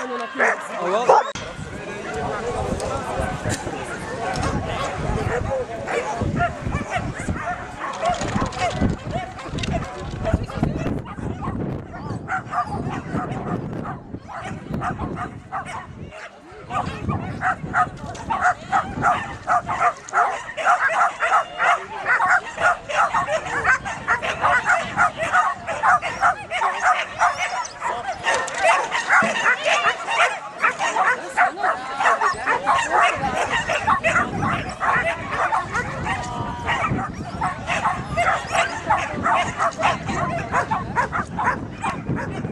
Oh, well. Oh, Ha ha ha!